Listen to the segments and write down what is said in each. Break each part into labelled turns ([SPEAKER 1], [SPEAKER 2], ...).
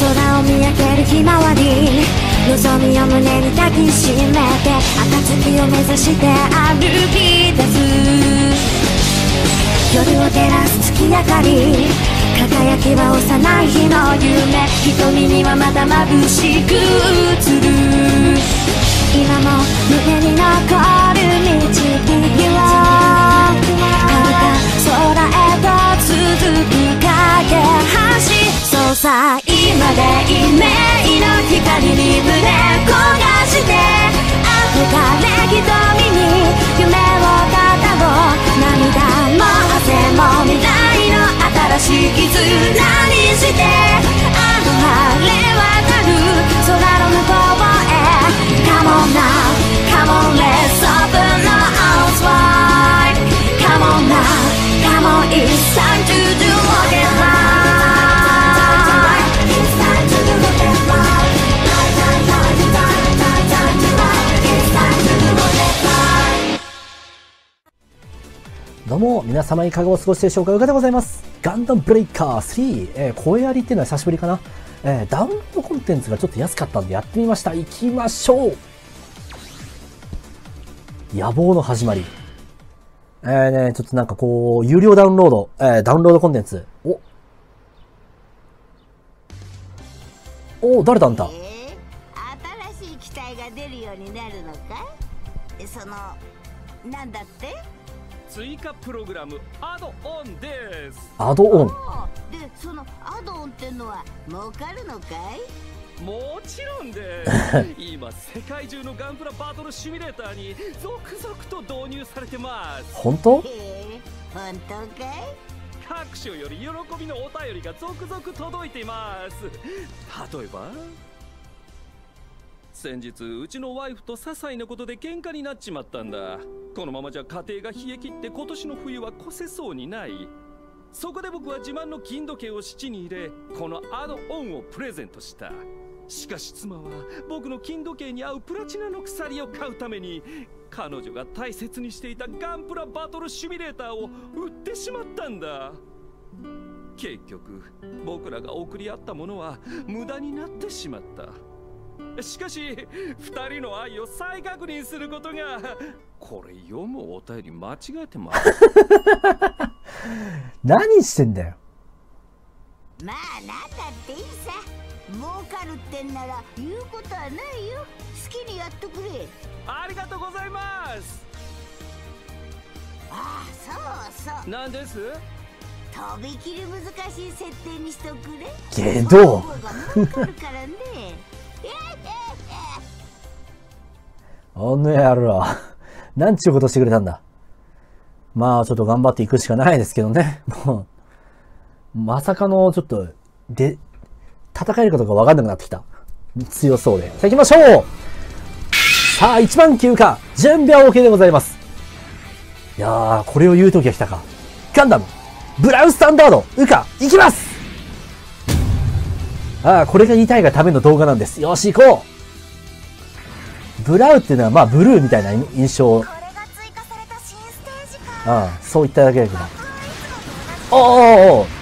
[SPEAKER 1] 空を見上げるひまわり。望みを胸に抱きしめて暁を目指して輝きは幼い日の夢。瞳にはまだ眩しく映る。しい絆にしてあの晴れ渡る空の向こうへ Come on now, come on let's open our eyes wide Come on now, come on it's time
[SPEAKER 2] も、皆様いかがお過ごしでしょうか？うかでございます。ガンダムブレイカー3、えー声ありっていうのは久しぶりかな。えーダウンロードコンテンツがちょっと安かったんでやってみました。行きましょう野望の始まり。えーね、ちょっとなんかこう、有料ダウンロード、えーダウンロードコンテンツ。おお誰だあんた？
[SPEAKER 3] えー新しい機体が出るようになるのかい？そのなんだって？
[SPEAKER 4] 追加プログラムアドオンです。
[SPEAKER 2] アドオン？
[SPEAKER 3] でそのアドオンってのは儲かるのかい？
[SPEAKER 4] もちろんです。今世界中のガンプラバトルシミュレーターに続々と導入されてます。
[SPEAKER 2] 本当？
[SPEAKER 3] へえ本当かい？
[SPEAKER 4] 各所より喜びのお便りが続々届いています。例えば？先日うちのワイフと些細なことで喧嘩になっちまったんだ。このままじゃ家庭が冷え切って今年の冬は越せそうにない。そこで僕は自慢の金時計を質に入れこのアドオンをプレゼントした。しかし妻は僕の金時計に合うプラチナの鎖を買うために彼女が大切にしていたガンプラバトルシミュレーターを売ってしまったんだ。結局僕らが送り合ったものは無駄になってしまった。しかし二人の愛を再確認することがこれ読むお便り間違えてます。
[SPEAKER 2] 何してんだよ。
[SPEAKER 3] まあなんだっていいさ。儲かるってんなら言うことはないよ。好きにやってくれ。
[SPEAKER 4] ありがとうございます。
[SPEAKER 3] ああそうそう。
[SPEAKER 4] なんです？
[SPEAKER 3] とびきり難しい設定にしとくれ。
[SPEAKER 2] けど。
[SPEAKER 3] その方が儲かるからね
[SPEAKER 2] おの野郎。なんちゅうことしてくれたんだ。まあ、ちょっと頑張っていくしかないですけどね。もう、まさかの、ちょっと、で、戦えるかどうかわかんなくなってきた。強そうで。さあ行きましょうさあ、1番級か。準備は OK でございます。いやー、これを言う時が来たか。ガンダム、ブラウンスタンダード、ウカ、行きますああ、これが言いたいがための動画なんです。よし、行こうブラウっていうのはまあブルーみたいな印象。ああ、そう言っただけだけど。おーおーおー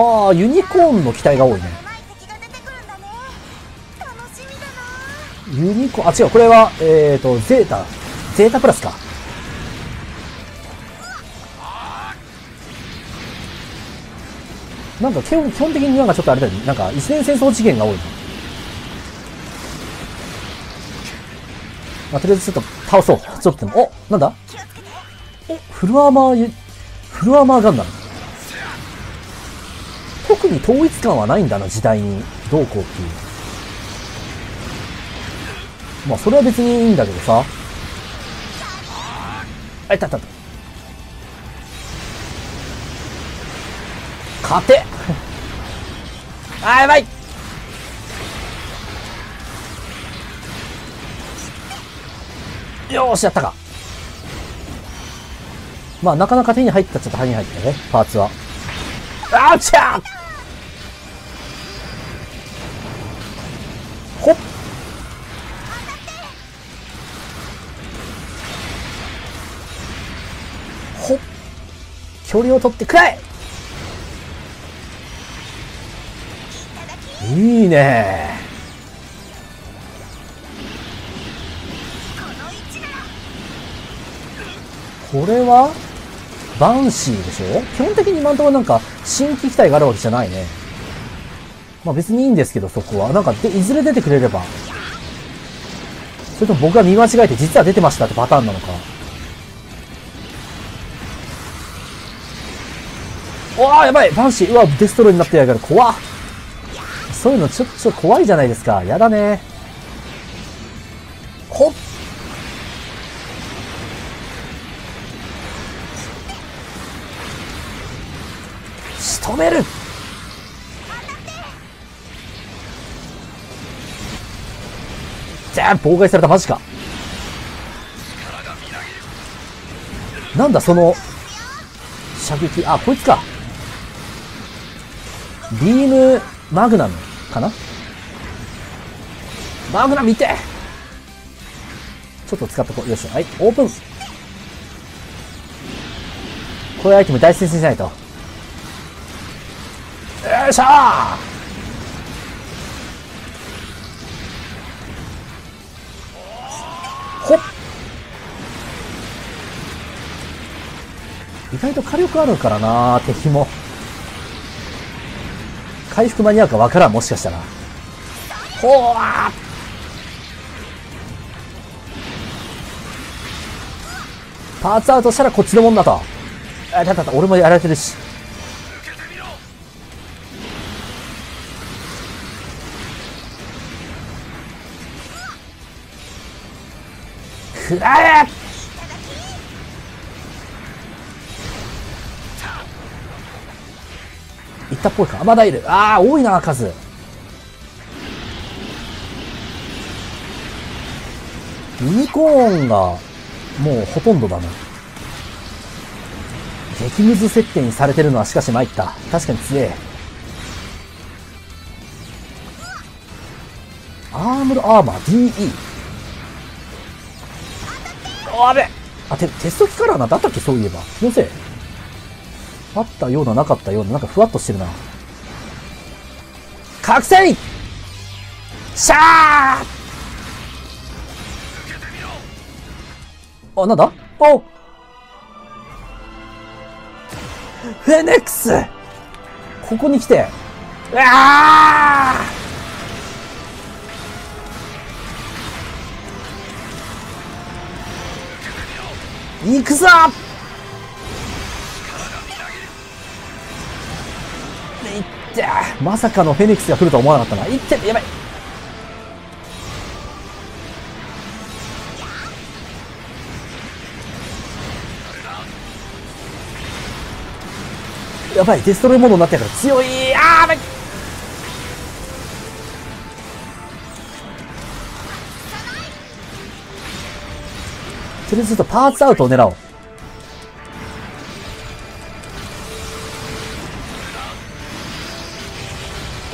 [SPEAKER 2] はあ、ユニコーンの機体が多いね。ユニコーン、あ、違う、これは、えーと、ゼータ、ゼータプラスか。なんか基本基本的になんかちょっとあれだよね。なんか一年戦争次元が多い。まあ、とりあえずちょっと倒そう。ちょっとでも。おなんだ？おフルアーマー、フルアーマーガンダム。特に統一感はないんだな、時代に。どうこうっていう。まあ、それは別にいいんだけどさ。あ、いたいたいた。勝て。あー、やばい。よし、やったか。まあなかなか手に入ったちょっちゃ手に入ったね、パーツは。あーちゃー。ほっ。ほっ。距離を取ってくれ。いいねこれは？バンシーでしょ？基本的に今のところなんか新規機体があるわけじゃないね。まあ別にいいんですけどそこは。なんかでいずれ出てくれれば。それとも僕が見間違えて実は出てましたってパターンなのか。おわやばいバンシーうわデストロイになってやがる怖っそういうのちょっと怖いじゃないですか。やだね。ほっ。仕留める。じゃあ妨害された。マジか。なんだその。射撃。あこいつか。ビームマグナム。かな？マグナ見て。ちょっと使っとこう。よしはい。オープン。こういうアイテム大切にしないと。よいしょ。ほっ。意外と火力あるからな敵も。回復間に合うかわからん。もしかしたら。ほわパーツアウトしたらこっちのもんだと。あだだだ俺もやられてるし。くらえ。いったっぽいか。まだいる。ああ、多いな、数。ユニコーンが、もうほとんどだね。激ムズ設定にされてるのはしかし参った。確かに強え。アームルアーマー DE。あべあ、テテスト機カラーなんだったっけそういえば。気のせい。あったような、なかったような、なんかふわっとしてるな。覚醒シャーあ、なんだおフェネックスここに来て、うわー行くぞいって。まさかのフェニックスが来るとは思わなかったな。いってやばい。やばい、デストロイモードになってるから強い。あーやばいとりあえずパーツアウトを狙おう。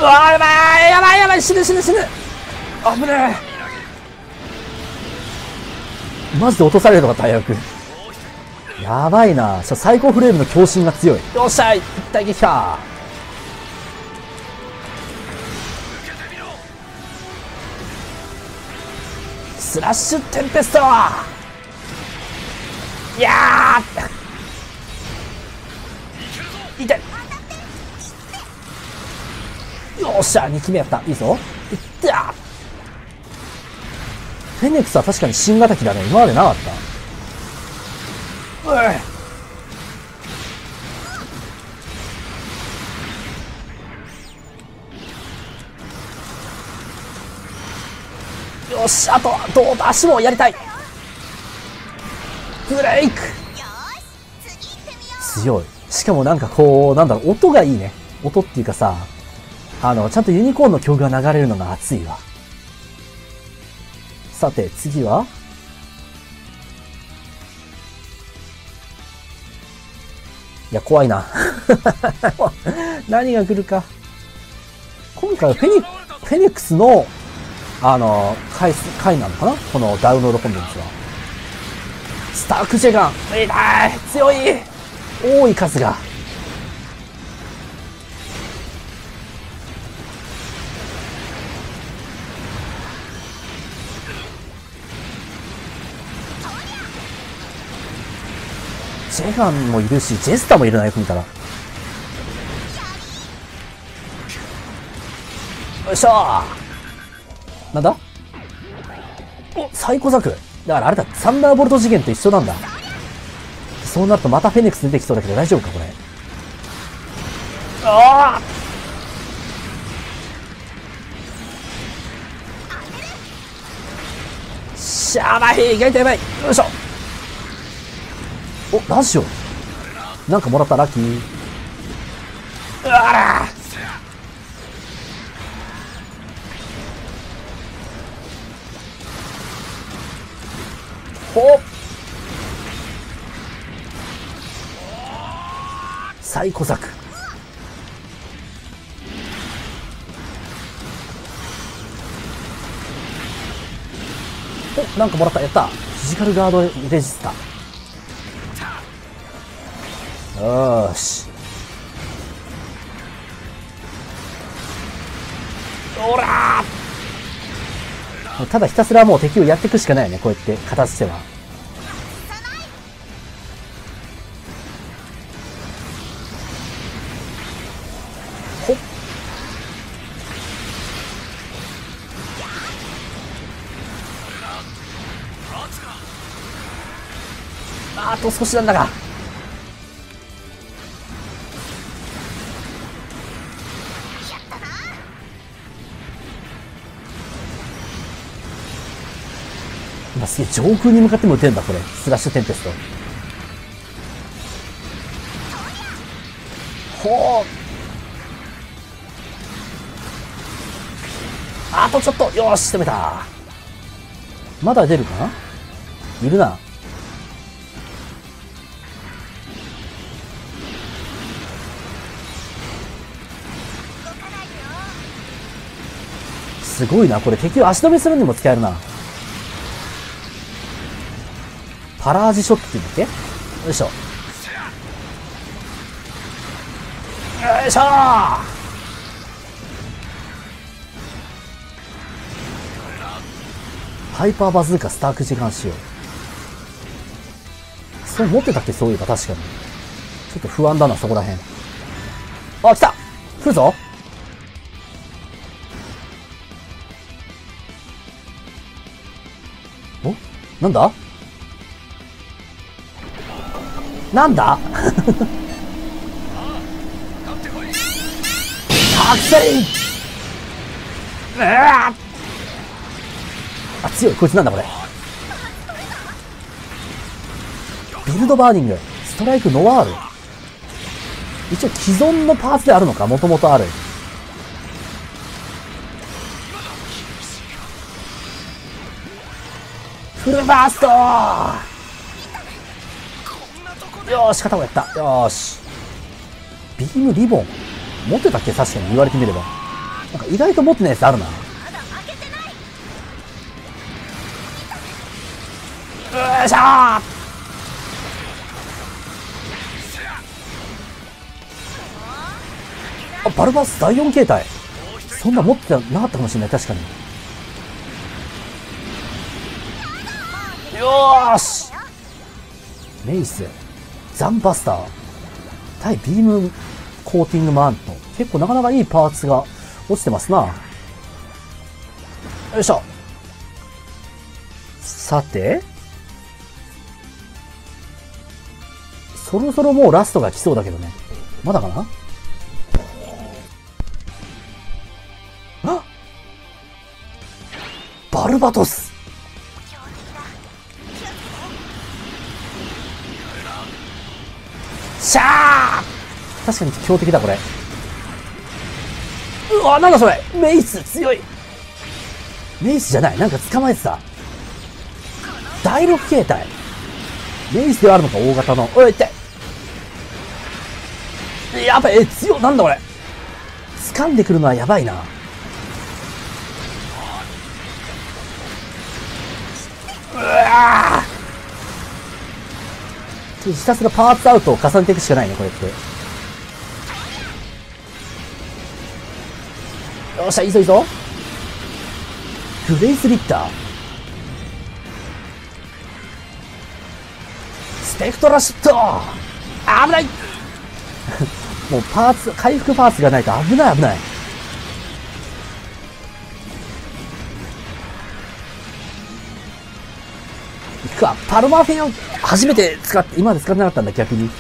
[SPEAKER 2] うわやばいやばいやばい死ぬ死ぬ死ぬ。危ねえ。マジで落とされるのか大学やばいな。最高フレームの強振が強い。よっしゃい。一体撃破。スラッシュテンペスト。いやー。痛いよっしゃ2機目やった。いいぞ。いった。フェネックスは確かに新型機だね。今までなかった。うい。よしあとどうだ足もやりたい。ブレイク。強い。しかもなんかこうなんだろう音がいいね。音っていうかさあの、ちゃんとユニコーンの曲が流れるのが熱いわ。さて、次は？いや、怖いな。何が来るか。今回はフェニ、フェニックスの、あの、回数、回なのかな？このダウンロードコンテンツは。スタークジェガン痛い強い多い数が。ジェガンもいるし、ジェスタもいるな、よく見たら。よいしょなんだ？お、サイコザク。だからあれだ、サンダーボルト次元と一緒なんだ。そうなるとまたフェニックス出てきそうだけど大丈夫か、これ。ああしゃあない意外とやばいよいしょお、ラジオ？なんかもらったラッキー？うわらほっサイコザク。お、なんかもらった。やった。フィジカルガードレジスタ。よーし。おらーただひたすらもう敵をやっていくしかないよね、こうやって形しては。ほっ。あと少しなんだが。今すげえ上空に向かっても撃てるんだこれ。スラッシュテンペスト。ほうあとちょっと。よし攻めた。まだ出るかな？いるな。すごいなこれ。敵を足止めするにも使えるな。パラージショットって言うんだっけ？よいしょ。よいしょハイパーバズーカスターク時間仕様。そう持ってたっけ？そういえば確かに。ちょっと不安だな、そこらへん。あ、来た来るぞお？なんだ？なんだ？アクセリンうわあ強い。こいつなんだこれ。ビルドバーニング。ストライクノワール。一応既存のパーツであるのか？もともとある。フルバーストよし、片方やった。よし。ビームリボン。持ってたっけ？確かに言われてみれば。なんか意外と持ってないやつあるな。よいしょあ、バルバス第4形態。そんな持ってなかったかもしれない、確かに。よーしメイス。ザンバスター。対ビームコーティングマント。結構なかなかいいパーツが落ちてますな。よいしょ。さて。そろそろもうラストが来そうだけどね。まだかな？あバルバトスしゃー！確かに強敵だこれ。うわなんだそれ。メイス強い。メイスじゃない。なんか捕まえてた。第6形態。メイスではあるのか大型の。おい痛いやばい、え、強なんだこれ。掴んでくるのはやばいな。うわひたすらパーツアウトを重ねていくしかないね、これって。よっしゃ、いいぞいいぞ。グレイスリッター。スペクトラシット危ない もうパーツ、回復パーツがないと危ない危ない。くか、パルマフェンを初めて使って、今まで使ってなかったんだ、逆に。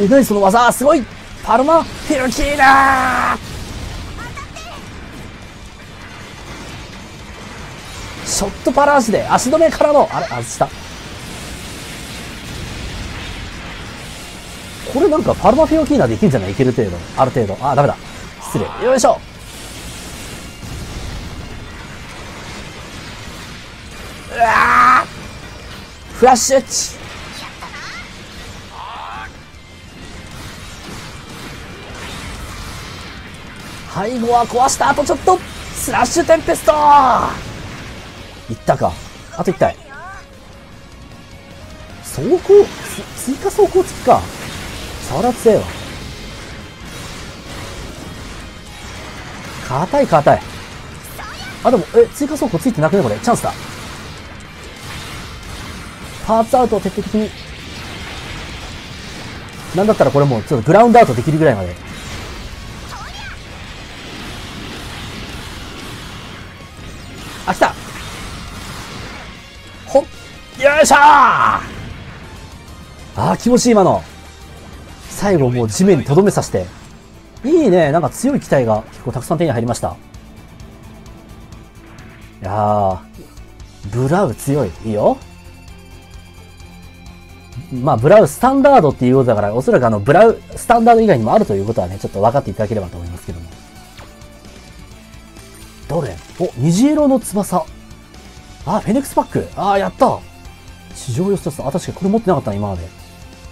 [SPEAKER 2] え、何その技すごいパルマフィルキーだショットパラージで足止めからの、あれ、外した。これなんかパルマフィオキーナできるんじゃない？いける程度。ある程度。あ、ダメだ。失礼。よいしょ。フラッシュエッジ。背後は壊した後ちょっと。スラッシュテンペスト。いったか。あと1体。走行。追加走行付きか。サラ強えわ硬い硬い。あでもえ追加走行ついてなくねこれ。チャンスだ。パーツアウトを徹底的になんだったらこれもうちょっとグラウンドアウトできるぐらいまであ来たほっよいしょーあー気持ちいい今の最後もう地面にとどめさせて。いいね。なんか強い機体が結構たくさん手に入りました。いやー、ブラウ強い。いいよ。まあ、ブラウスタンダードっていうことだから、おそらくあの、ブラウ、スタンダード以外にもあるということはね、ちょっと分かっていただければと思いますけども。どれ？お、虹色の翼。あ、フェネックスパック。あ、やった地上寄せた。あ、確かにこれ持ってなかったな、今まで。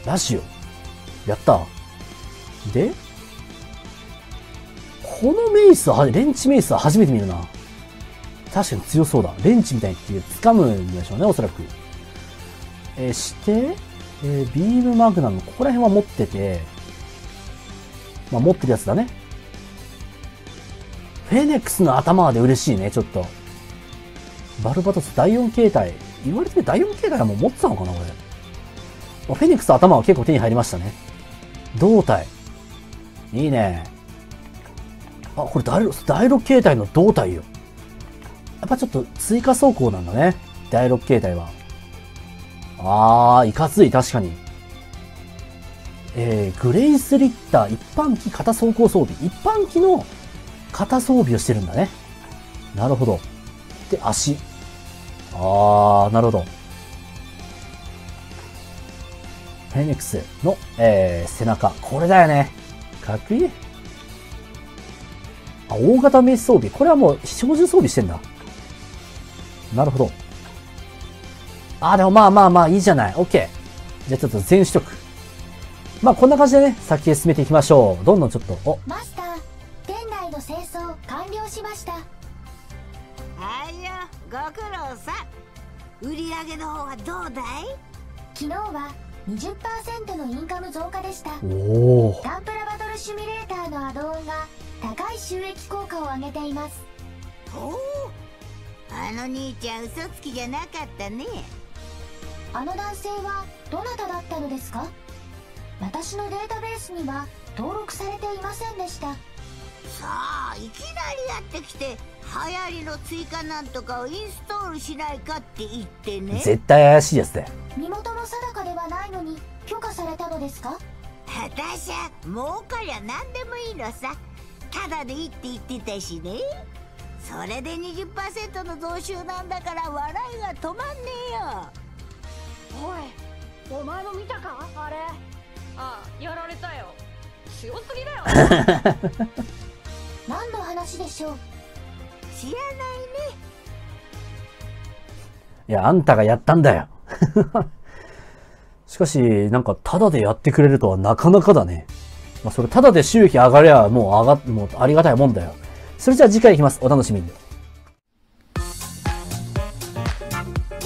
[SPEAKER 2] ラジオ。やったでこのメイスは、レンチメイスは初めて見るな。確かに強そうだ。レンチみたいっていう、掴むんでしょうね、おそらく。え、して、えー、ビームマグナム、ここら辺は持ってて、まあ、持ってるやつだね。フェネックスの頭で嬉しいね、ちょっと。バルバトス第4形態。言われて第4形態はもう持ってたのかな、これ。フェニックス頭は結構手に入りましたね。胴体。いいね。あ、これ第6、第6形態の胴体よ。やっぱちょっと追加走行なんだね。第6形態は。あー、いかつい、確かに。えー、グレイスリッター一般機型走行装備。一般機の型装備をしてるんだね。なるほど。で、足。あー、なるほど。フェニックスの、えー、背中。これだよね。かっこいい。あ、大型メス装備。これはもう標準装備してんだ。なるほど。あ、でもまあまあまあいいじゃない。オッケー。じゃあちょっと全取得。まあこんな感じでね、先へ進めていきましょう。どんどんちょっと、お。
[SPEAKER 1] マスター、店内の清掃完了しました。
[SPEAKER 3] はいよ、ご苦労さん。売り上げの方はどうだい？
[SPEAKER 1] 昨日は20%のインカム増加でした
[SPEAKER 2] お
[SPEAKER 1] おガンプラバトルシミュレーターのアドオンが高い収益効果を上げています
[SPEAKER 3] おおあの兄ちゃん嘘つきじゃなかったね
[SPEAKER 1] あの男性はどなただったのですか？私のデータベースには登録されていませんでした。
[SPEAKER 3] さあいきなりやってきて流行りの追加なんとかをインストールしないかって言ってね。
[SPEAKER 2] 絶対怪しいやつだよ。
[SPEAKER 1] 身元の定かではないのに許可されたのですか？
[SPEAKER 3] 私は儲かりゃ何でもいいのさ。ただでいいって言ってたしね。それで20%の増収なんだから笑いが止まんねえよ
[SPEAKER 5] おいお前も見たか？あれあやられたよ強すぎだよ
[SPEAKER 1] 何の話でしょう？
[SPEAKER 3] 知らないね
[SPEAKER 2] いや、あんたがやったんだよ。しかし、なんか、タダでやってくれるとはなかなかだね。まあ、それ、タダで収益上がりゃ、もう上が、もうありがたいもんだよ。それじゃあ次回いきます。お楽しみに。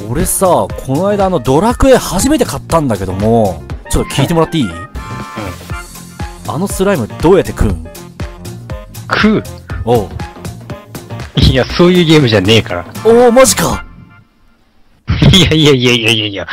[SPEAKER 2] 俺さ、この間あの、ドラクエ初めて買ったんだけども、ちょっと聞いてもらっていい？あのスライムどうやって食う？ん
[SPEAKER 6] 食う？
[SPEAKER 2] おう。
[SPEAKER 6] いや、そういうゲームじゃねえから。
[SPEAKER 2] おお、マジか。
[SPEAKER 6] いやいやいやいやいやいや、